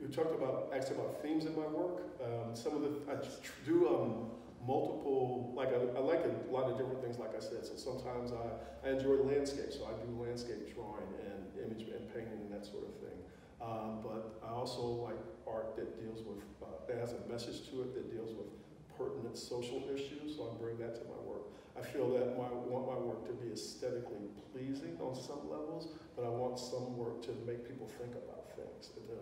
You talked about, asked about themes in my work. Um, some of the, I do um, multiple, like I, I like a lot of different things, like I said. So sometimes I, I enjoy landscape, so I do landscape drawing and image and painting and that sort of thing. Um, but I also like art that deals with, uh, that has a message to it, that deals with pertinent social issues, so I bring that to my work. I feel that I want my work to be aesthetically pleasing on some levels, but I want some work to make people think about things. Uh,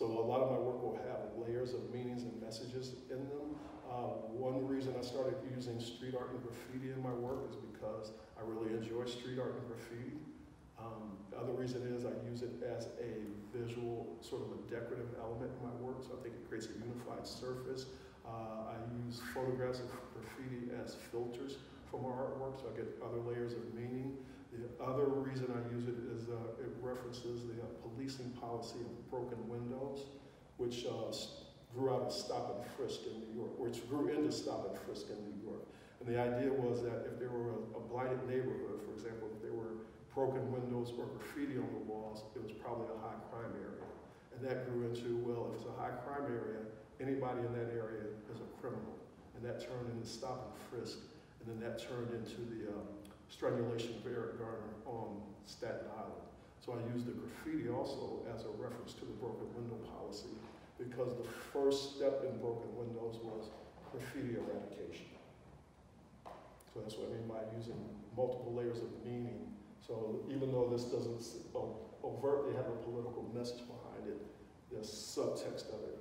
so a lot of my work will have layers of meanings and messages in them. Uh, one reason I started using street art and graffiti in my work is because I really enjoy street art and graffiti. Um, the other reason is I use it as a visual, sort of a decorative element in my work, so I think it creates a unified surface. Uh, I use photographs of graffiti as filters for my artwork, so I get other layers of meaning. The other reason I use it is uh, it references the uh, policing policy of broken windows, which uh, grew out of stop and frisk in New York, which grew into stop and frisk in New York. And the idea was that if there were a, a blighted neighborhood, for example, if there were broken windows or graffiti on the walls, it was probably a high crime area. And that grew into, well, if it's a high crime area, anybody in that area is a criminal. And that turned into stop and frisk. And then that turned into the um, strangulation of Eric Garner on Staten Island. So I used the graffiti also as a reference to the broken window policy because the first step in broken windows was graffiti eradication. So that's what I mean by using multiple layers of meaning. So even though this doesn't overtly have a political message behind it, the subtext of it